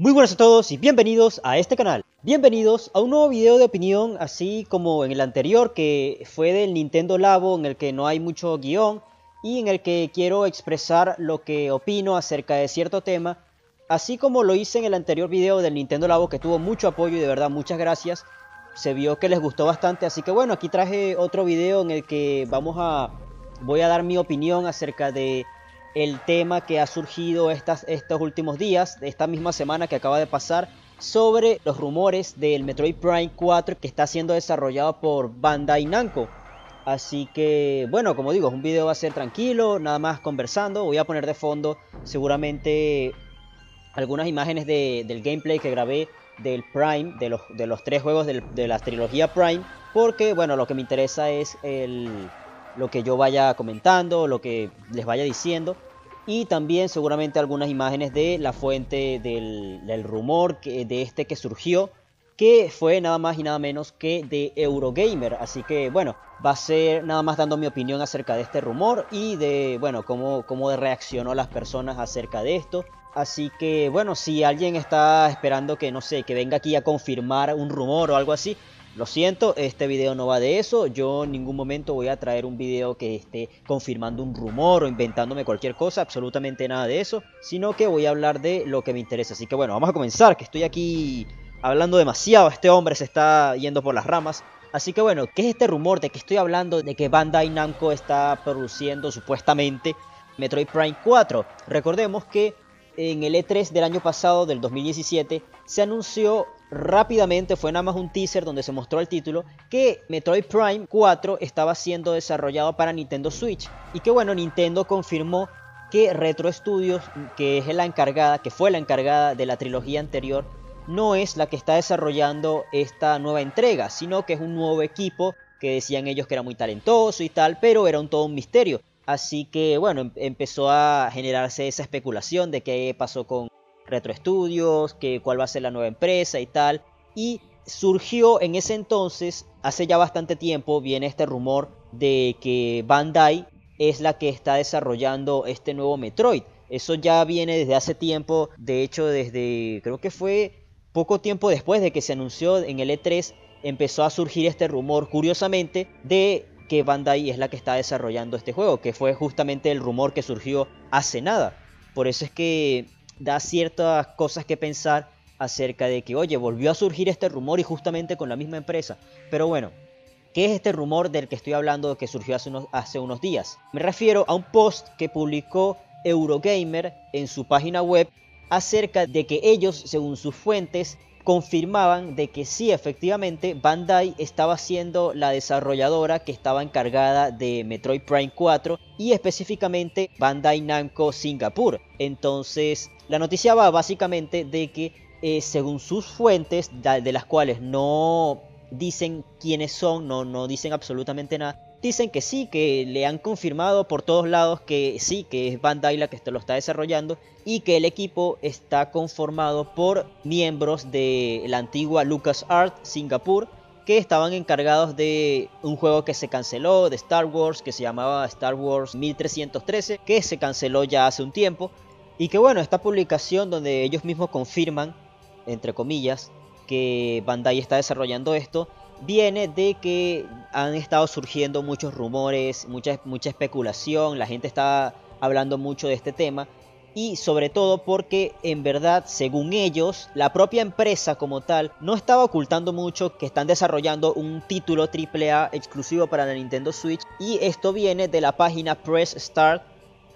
Muy buenas a todos y bienvenidos a este canal. Bienvenidos a un nuevo video de opinión, así como en el anterior que fue del Nintendo Labo en el que no hay mucho guion y en el que quiero expresar lo que opino acerca de cierto tema, así como lo hice en el anterior video del Nintendo Labo que tuvo mucho apoyo y de verdad muchas gracias. Se vio que les gustó bastante, así que bueno, aquí traje otro video en el que vamos a voy a dar mi opinión acerca de el tema que ha surgido estas, estos últimos días, esta misma semana que acaba de pasar, sobre los rumores del Metroid Prime 4 que está siendo desarrollado por Bandai Namco. Así que, bueno, como digo, un video va a ser tranquilo, nada más conversando. Voy a poner de fondo seguramente algunas imágenes del gameplay que grabé del Prime, de los, de los tres juegos de la trilogía Prime. Porque, bueno, lo que me interesa es el, lo que yo vaya comentando, lo que les vaya diciendo. Y también seguramente algunas imágenes de la fuente del, rumor que, de este que surgió, que fue nada más y nada menos que de Eurogamer. Así que bueno, va a ser nada más dando mi opinión acerca de este rumor y de, bueno, cómo, cómo reaccionó las personas acerca de esto. Así que bueno, si alguien está esperando que, no sé, que venga aquí a confirmar un rumor o algo así, lo siento, este video no va de eso. Yo en ningún momento voy a traer un video que esté confirmando un rumor o inventándome cualquier cosa. Absolutamente nada de eso. Sino que voy a hablar de lo que me interesa. Así que bueno, vamos a comenzar. Que estoy aquí hablando demasiado. Este hombre se está yendo por las ramas. Así que bueno, ¿qué es este rumor de que estoy hablando de que Bandai Namco está produciendo supuestamente Metroid Prime 4? Recordemos que en el E3 del año pasado, del 2017, se anunció rápidamente, fue nada más un teaser donde se mostró el título, que Metroid Prime 4 estaba siendo desarrollado para Nintendo Switch. Y que bueno, Nintendo confirmó que Retro Studios, que es la encargada, que fue la encargada de la trilogía anterior, no es la que está desarrollando esta nueva entrega, sino que es un nuevo equipo que decían ellos que era muy talentoso y tal, pero era un todo un misterio. Así que bueno, em, empezó a generarse esa especulación de qué pasó con Retro Studios, que cuál va a ser la nueva empresa y tal. Y surgió en ese entonces, hace ya bastante tiempo, viene este rumor de que Bandai es la que está desarrollando este nuevo Metroid. Eso ya viene desde hace tiempo, de hecho desde creo que fue poco tiempo después de que se anunció en el E3 empezó a surgir este rumor curiosamente de que Bandai es la que está desarrollando este juego, que fue justamente el rumor que surgió hace nada. Por eso es que da ciertas cosas que pensar acerca de que, oye, volvió a surgir este rumor y justamente con la misma empresa. Pero bueno, ¿qué es este rumor del que estoy hablando que surgió hace unos, hace unos días? Me refiero a un post que publicó Eurogamer en su página web acerca de que ellos, según sus fuentes, confirmaban de que sí, efectivamente, Bandai estaba siendo la desarrolladora que estaba encargada de Metroid Prime 4 y específicamente Bandai Namco Singapur. Entonces, la noticia va básicamente de que, eh, según sus fuentes, de las cuales no dicen quiénes son, no, no dicen absolutamente nada, dicen que sí, que le han confirmado por todos lados que sí, que es Bandai la que lo está desarrollando y que el equipo está conformado por miembros de la antigua LucasArts Singapur que estaban encargados de un juego que se canceló de Star Wars que se llamaba Star Wars 1313 que se canceló ya hace un tiempo y que bueno, esta publicación donde ellos mismos confirman entre comillas que Bandai está desarrollando esto viene de que han estado surgiendo muchos rumores, mucha, mucha especulación, la gente está hablando mucho de este tema y sobre todo porque en verdad, según ellos, la propia empresa como tal no estaba ocultando mucho que están desarrollando un título AAA exclusivo para la Nintendo Switch y esto viene de la página Press Start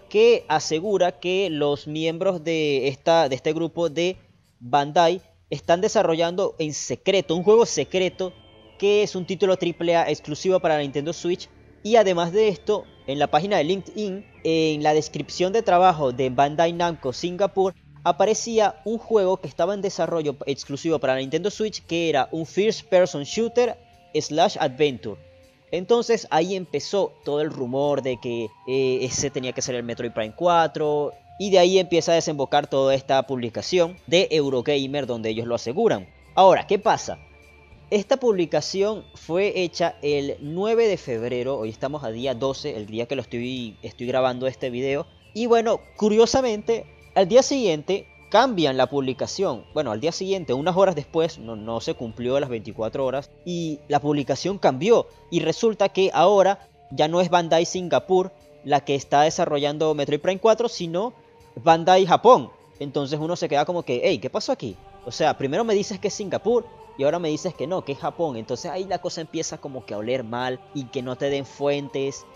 que asegura que los miembros de, esta, de este grupo de Bandai están desarrollando en secreto, un juego secreto que es un título AAA exclusivo para Nintendo Switch. Y además de esto, en la página de LinkedIn, en la descripción de trabajo de Bandai Namco Singapur, aparecía un juego que estaba en desarrollo exclusivo para Nintendo Switch, que era un First Person Shooter slash Adventure. Entonces ahí empezó todo el rumor de que eh, ese tenía que ser el Metroid Prime 4. Y de ahí empieza a desembocar toda esta publicación de Eurogamer donde ellos lo aseguran. Ahora, ¿qué pasa? Esta publicación fue hecha el 9 de febrero, hoy estamos a día 12, el día que lo estoy, estoy grabando este video. Y bueno, curiosamente, al día siguiente cambian la publicación. Bueno, al día siguiente, unas horas después, no, no se cumplió las 24 horas y la publicación cambió. Y resulta que ahora ya no es Bandai Singapur la que está desarrollando Metroid Prime 4, sino Bandai Japón. Entonces uno se queda como que, hey, ¿qué pasó aquí? O sea, primero me dices que es Singapur y ahora me dices que no, que es Japón. Entonces ahí la cosa empieza como que a oler mal y que no te den fuentes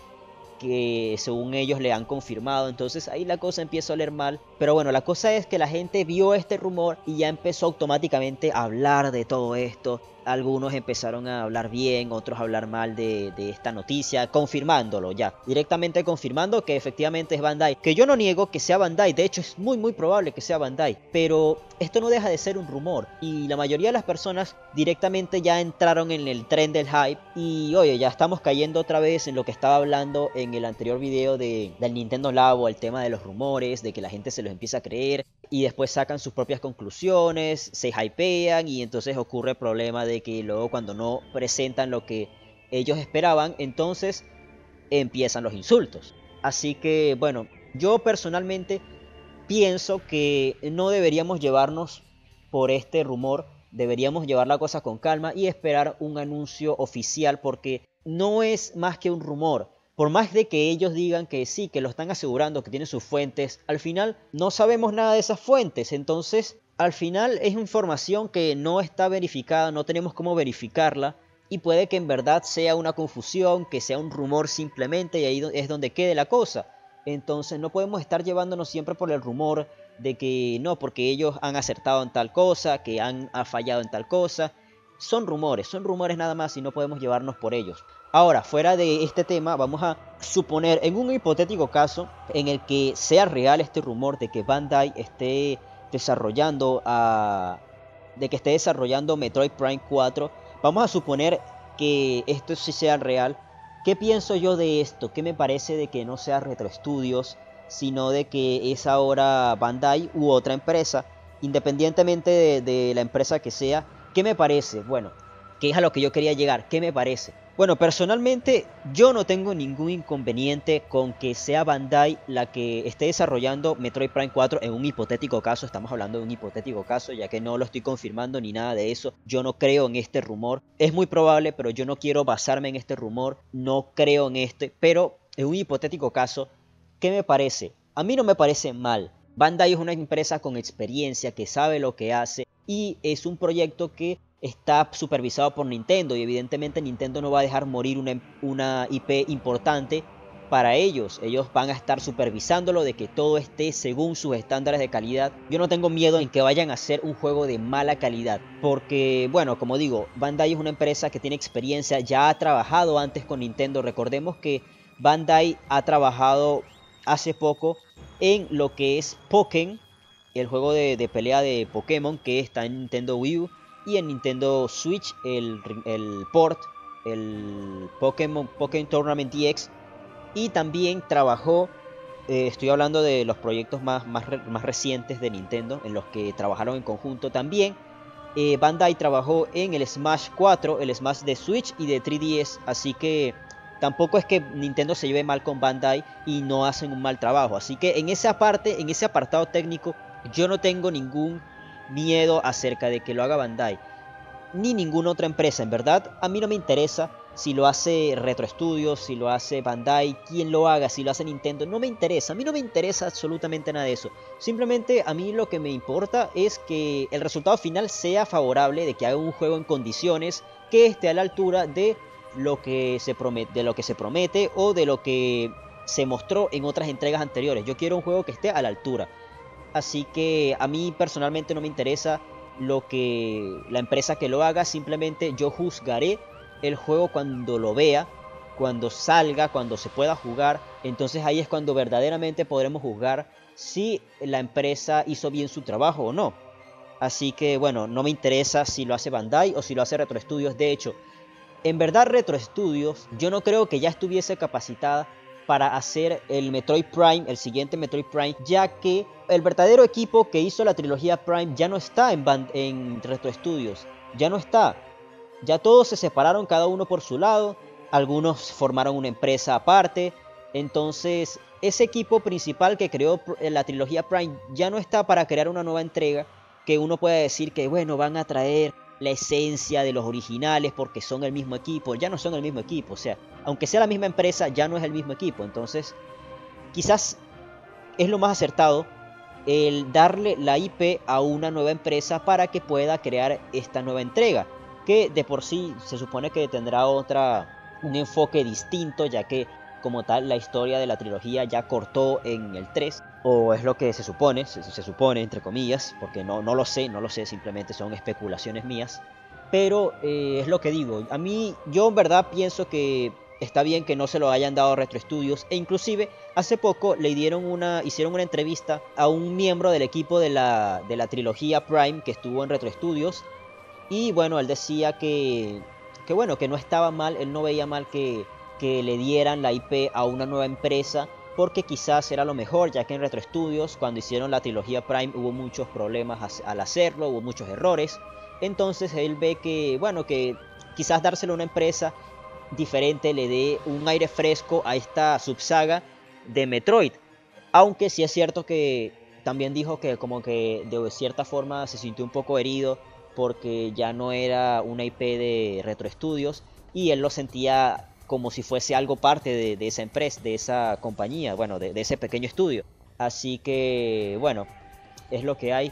que según ellos le han confirmado. Entonces ahí la cosa empieza a oler mal. Pero bueno, la cosa es que la gente vio este rumor y ya empezó automáticamente a hablar de todo esto. Algunos empezaron a hablar bien, otros a hablar mal de, esta noticia, confirmándolo ya. Directamente confirmando que efectivamente es Bandai. Que yo no niego que sea Bandai, de hecho es muy muy probable que sea Bandai. Pero esto no deja de ser un rumor. Y la mayoría de las personas directamente ya entraron en el tren del hype. Y oye, ya estamos cayendo otra vez en lo que estaba hablando en el anterior video de, del Nintendo Labo, el tema de los rumores, de que la gente se los empieza a creer y después sacan sus propias conclusiones, se hypean y entonces ocurre el problema de que luego cuando no presentan lo que ellos esperaban, entonces empiezan los insultos. Así que bueno, yo personalmente pienso que no deberíamos llevarnos por este rumor, deberíamos llevar la cosa con calma y esperar un anuncio oficial porque no es más que un rumor por más de que ellos digan que sí, que lo están asegurando, que tienen sus fuentes, al final no sabemos nada de esas fuentes. Entonces, al final es información que no está verificada, no tenemos cómo verificarla. Y puede que en verdad sea una confusión, que sea un rumor simplemente y ahí es donde quede la cosa. Entonces no podemos estar llevándonos siempre por el rumor de que no, porque ellos han acertado en tal cosa, que han fallado en tal cosa. Son rumores, son rumores nada más y no podemos llevarnos por ellos. Ahora, fuera de este tema, vamos a suponer en un hipotético caso en el que sea real este rumor de que Bandai esté desarrollando a de que esté desarrollando Metroid Prime 4, vamos a suponer que esto sí sea real. ¿Qué pienso yo de esto? ¿Qué me parece de que no sea Retro Studios, sino de que es ahora Bandai u otra empresa, independientemente de, de la empresa que sea? ¿Qué me parece? Bueno, que es a lo que yo quería llegar. ¿Qué me parece? Bueno, personalmente yo no tengo ningún inconveniente con que sea Bandai la que esté desarrollando Metroid Prime 4 en un hipotético caso, estamos hablando de un hipotético caso, ya que no lo estoy confirmando ni nada de eso, yo no creo en este rumor, es muy probable, pero yo no quiero basarme en este rumor, no creo en este, pero en un hipotético caso, ¿qué me parece? A mí no me parece mal. Bandai es una empresa con experiencia que sabe lo que hace y es un proyecto que está supervisado por Nintendo y evidentemente Nintendo no va a dejar morir una, una, IP importante para ellos. Ellos van a estar supervisándolo de que todo esté según sus estándares de calidad. Yo no tengo miedo en que vayan a hacer un juego de mala calidad. Porque, bueno, como digo, Bandai es una empresa que tiene experiencia, ya ha trabajado antes con Nintendo. Recordemos que Bandai ha trabajado hace poco en lo que es Pokémon, el juego de, de pelea de Pokémon que está en Nintendo Wii U y en Nintendo Switch el, port, el Pokémon, Pokémon Tournament DX. Y también trabajó, eh, estoy hablando de los proyectos más, más, más, recientes de Nintendo, en los que trabajaron en conjunto también. Eh, Bandai trabajó en el Smash 4, el Smash de Switch y de 3DS, así que tampoco es que Nintendo se lleve mal con Bandai y no hacen un mal trabajo. Así que en esa parte, en ese apartado técnico, yo no tengo ningún miedo acerca de que lo haga Bandai, ni ninguna otra empresa. En verdad, a mí no me interesa si lo hace Retro Studios, si lo hace Bandai, quién lo haga, si lo hace Nintendo, no me interesa. A mí no me interesa absolutamente nada de eso. Simplemente a mí lo que me importa es que el resultado final sea favorable, de que haga un juego en condiciones que esté a la altura de lo que se promete, de lo que se promete o de lo que se mostró en otras entregas anteriores. Yo quiero un juego que esté a la altura. Así que a mí personalmente no me interesa lo que la empresa que lo haga, simplemente yo juzgaré el juego cuando lo vea, cuando salga, cuando se pueda jugar. Entonces ahí es cuando verdaderamente podremos juzgar si la empresa hizo bien su trabajo o no. Así que bueno, no me interesa si lo hace Bandai o si lo hace Retro Studios. De hecho, en verdad Retro Studios yo no creo que ya estuviese capacitada para hacer el Metroid Prime, el siguiente Metroid Prime, ya que el verdadero equipo que hizo la trilogía Prime ya no está en, en Retro Studios, ya no está. Ya todos se separaron cada uno por su lado, algunos formaron una empresa aparte, entonces ese equipo principal que creó la trilogía Prime ya no está para crear una nueva entrega que uno pueda decir que bueno, van a traer la esencia de los originales porque son el mismo equipo, ya no son el mismo equipo, o sea, aunque sea la misma empresa, ya no es el mismo equipo, entonces quizás es lo más acertado el darle la IP a una nueva empresa para que pueda crear esta nueva entrega, que de por sí se supone que tendrá otra un enfoque distinto, ya que como tal la historia de la trilogía ya cortó en el 3 o es lo que se supone, se, supone entre comillas, porque no, no lo sé, no lo sé, simplemente son especulaciones mías, pero eh, es lo que digo, a mí yo en verdad pienso que está bien que no se lo hayan dado a Retro Studios e inclusive hace poco le dieron una hicieron una entrevista a un miembro del equipo de la, de la trilogía Prime que estuvo en Retro Studios y bueno, él decía que que bueno, que no estaba mal, él no veía mal que que le dieran la IP a una nueva empresa porque quizás era lo mejor, ya que en Retro Studios cuando hicieron la trilogía Prime hubo muchos problemas al hacerlo, hubo muchos errores. Entonces él ve que, bueno, que quizás dárselo a una empresa diferente le dé un aire fresco a esta subsaga de Metroid. Aunque sí es cierto que también dijo que como que de cierta forma se sintió un poco herido porque ya no era una IP de Retro Studios y él lo sentía como si fuese algo parte de, esa empresa, de esa compañía, bueno, de, ese pequeño estudio. Así que, bueno, es lo que hay.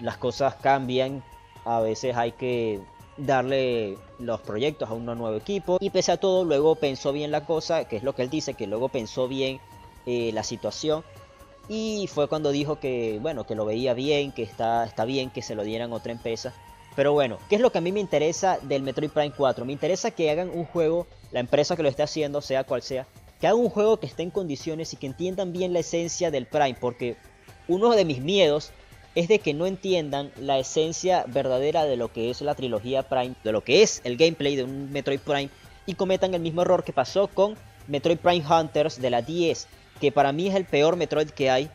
Las cosas cambian. A veces hay que darle los proyectos a un nuevo equipo. Y pese a todo, luego pensó bien la cosa, que es lo que él dice, que luego pensó bien eh, la situación. Y fue cuando dijo que, bueno, que lo veía bien, que está, está bien que se lo dieran a otra empresa. Pero bueno, ¿qué es lo que a mí me interesa del Metroid Prime 4? Me interesa que hagan un juego, la empresa que lo esté haciendo, sea cual sea, que hagan un juego que esté en condiciones y que entiendan bien la esencia del Prime, porque uno de mis miedos es de que no entiendan la esencia verdadera de lo que es la trilogía Prime, de lo que es el gameplay de un Metroid Prime, y cometan el mismo error que pasó con Metroid Prime Hunters de la 10, que para mí es el peor Metroid que hay,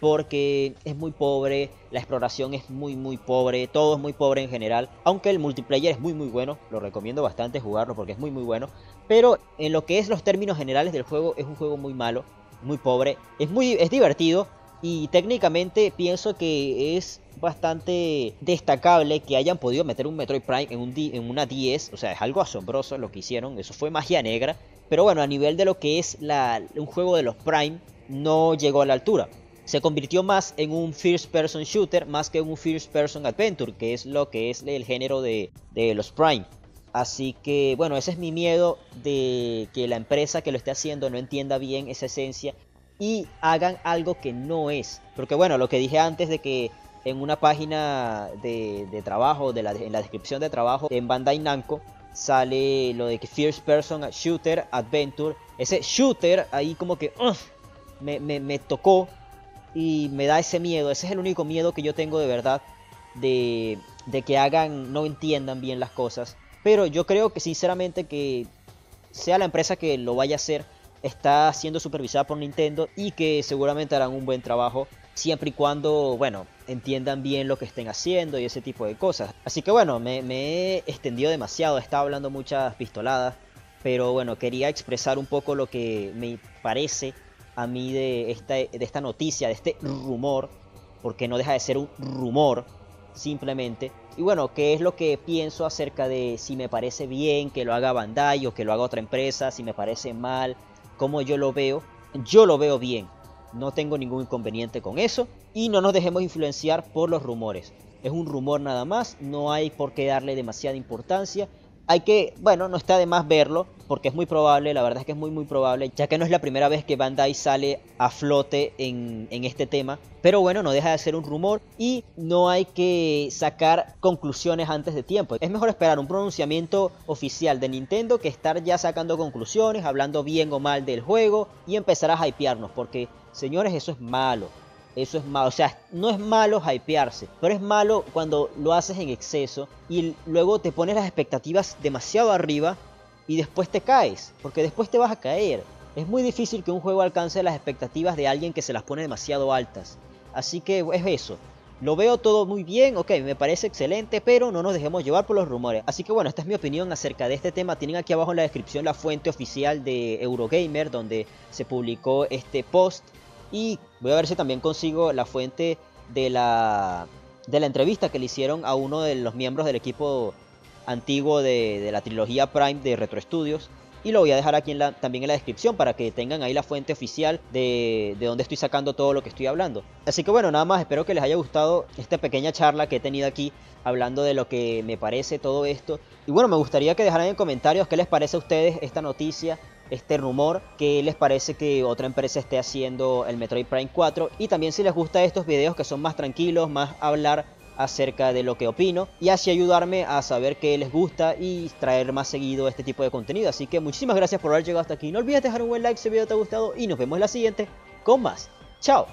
porque es muy pobre, la exploración es muy muy pobre, todo es muy pobre en general, aunque el multiplayer es muy muy bueno, lo recomiendo bastante jugarlo porque es muy muy bueno, pero en lo que es los términos generales del juego es un juego muy malo, muy pobre, es muy es divertido y técnicamente pienso que es bastante destacable que hayan podido meter un Metroid Prime en, un en una 10, o sea, es algo asombroso lo que hicieron, eso fue magia negra, pero bueno, a nivel de lo que es la, un juego de los Prime no llegó a la altura se convirtió más en un first person shooter más que un first person adventure, que es lo que es el género de, los Prime. Así que bueno, ese es mi miedo de que la empresa que lo esté haciendo no entienda bien esa esencia y hagan algo que no es. Porque bueno, lo que dije antes de que en una página de, trabajo, de la, en la descripción de trabajo en Bandai Namco, sale lo de que First Person Shooter Adventure. Ese shooter ahí como que me, me, tocó y me da ese miedo, ese es el único miedo que yo tengo de verdad de, de que hagan, no entiendan bien las cosas. Pero yo creo que sinceramente que sea la empresa que lo vaya a hacer, está siendo supervisada por Nintendo y que seguramente harán un buen trabajo siempre y cuando, bueno, entiendan bien lo que estén haciendo y ese tipo de cosas. Así que bueno, me, me he extendido demasiado, he estado hablando muchas pistoladas, pero bueno, quería expresar un poco lo que me parece a mí de esta, de esta noticia, de este rumor, porque no deja de ser un rumor simplemente. Y bueno, ¿qué es lo que pienso acerca de si me parece bien que lo haga Bandai o que lo haga otra empresa, si me parece mal, cómo yo lo veo? Yo lo veo bien, no tengo ningún inconveniente con eso y no nos dejemos influenciar por los rumores. Es un rumor nada más, no hay por qué darle demasiada importancia hay que, bueno, no está de más verlo, porque es muy probable, la verdad es que es muy muy probable, ya que no es la primera vez que Bandai sale a flote en, en, este tema, pero bueno, no deja de ser un rumor y no hay que sacar conclusiones antes de tiempo. Es mejor esperar un pronunciamiento oficial de Nintendo que estar ya sacando conclusiones, hablando bien o mal del juego y empezar a hypearnos, porque señores, eso es malo. Eso es malo. O sea, no es malo hypearse, pero es malo cuando lo haces en exceso y luego te pones las expectativas demasiado arriba y después te caes, porque después te vas a caer. Es muy difícil que un juego alcance las expectativas de alguien que se las pone demasiado altas. Así que es eso. Lo veo todo muy bien, ok, me parece excelente, pero no nos dejemos llevar por los rumores. Así que bueno, esta es mi opinión acerca de este tema. Tienen aquí abajo en la descripción la fuente oficial de Eurogamer, donde se publicó este post. Y voy a ver si también consigo la fuente de la, de la entrevista que le hicieron a uno de los miembros del equipo antiguo de, de la trilogía Prime de Retro Studios y lo voy a dejar aquí también en la descripción para que tengan ahí la fuente oficial de, de donde estoy sacando todo lo que estoy hablando. Así que bueno, nada más espero que les haya gustado esta pequeña charla que he tenido aquí hablando de lo que me parece todo esto. Y bueno, me gustaría que dejaran en comentarios qué les parece a ustedes esta noticia, este rumor, qué les parece que otra empresa esté haciendo el Metroid Prime 4 y también si les gusta estos videos que son más tranquilos, más hablar acerca de lo que opino y así ayudarme a saber qué les gusta y traer más seguido este tipo de contenido. Así que muchísimas gracias por haber llegado hasta aquí. No olvides dejar un buen like si el video te ha gustado y nos vemos en la siguiente con más. Chao.